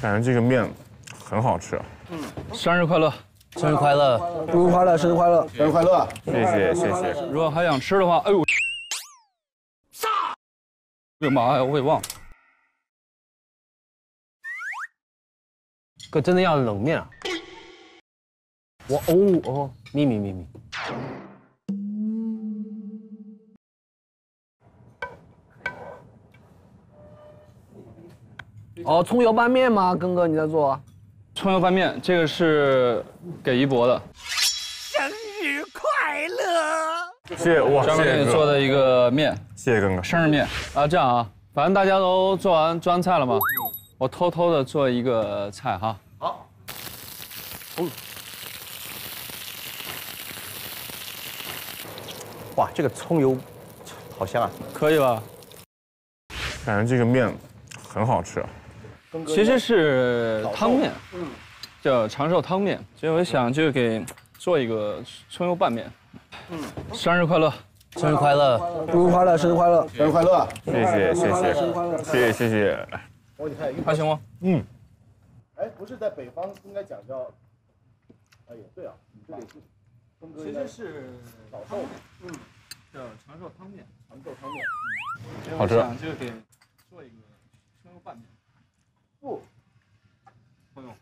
感觉这个面很好吃。生日快乐！生日快乐！生日快乐！生日快乐！生日快乐！谢谢谢谢。如果还想吃的话，哎呦，炸！哎呀妈呀，我给忘了。哥真的要冷面啊！我哦哦，秘密秘密。哦，葱油拌面吗？根哥你在做？葱油拌面，这个是给一博的。生日快乐！谢谢哇，专门给你做的一个面，谢谢根哥。生日面啊，这样啊，反正大家都做完专菜了嘛，我偷偷的做一个菜哈。好。哇，这个葱油好香啊！可以吧？感觉这个面很好吃。其实是汤面，嗯叫长寿汤面。所以我想就给做一个葱油拌面。嗯，生日快乐！生日快乐！生日快乐！生日快乐！生日快乐！谢谢谢谢谢谢谢谢。还行吗？嗯。哎，不是在北方应该讲叫，哎也对啊，你这里是，其实是早寿，嗯，叫长寿汤面，长寿汤面，好吃。想就给做一个葱油拌面。不，不用。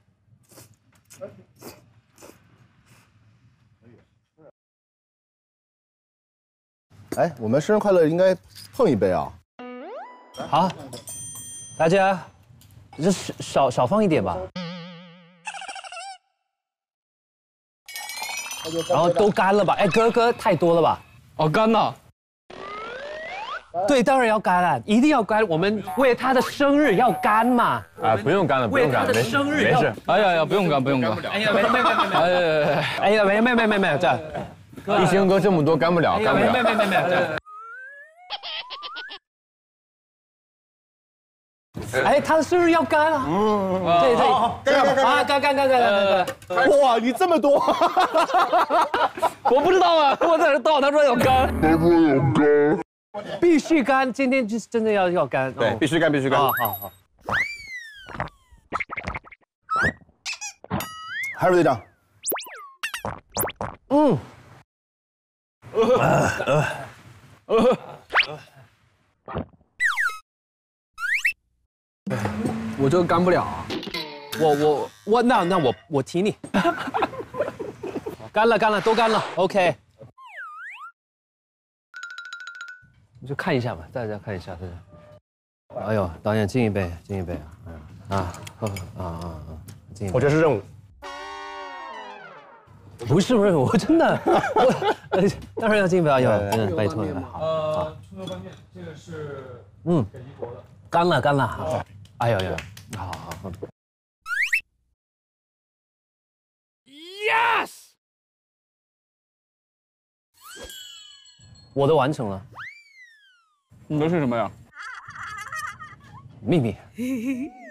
哎，我们生日快乐应该碰一杯啊！好，大家，这少少放一点吧。然后都干了吧？哎，哥哥太多了吧？哦，干了。对，当然要干了，一定要干。我们为他的生日要干嘛？啊，不用干了，不用干了，没事，没事。哎呀呀，不用干，不用干。哎呀，没没没没没。哎呀，哎呀，没没没没没，这一星哥这么多干不了，干不了。没没没没没。哎，他的生日要干啊！嗯，对对，啊，干干干干干干！哇，你这么多，我不知道啊，我在这倒，他说要干，他说要干，必须干，今天就是真的要要干，对，必须干，必须干，好好好。海瑞队长，嗯，呃呃呃。我这个干不了啊！我我我那那我我提你，干了干了都干了，OK。你就看一下吧，大家看一下，大家哎呦，导演敬一杯，敬一杯啊！啊，喝喝啊啊啊！敬一杯。我这是任务。不是不是，我真的，我当然要敬一杯啊！嗯，拜托了。呃，葱油拌面，这个是嗯给一博的。干了干了，哎呦呦，好好好，Yes，我都完成了，你的是什么呀？秘密。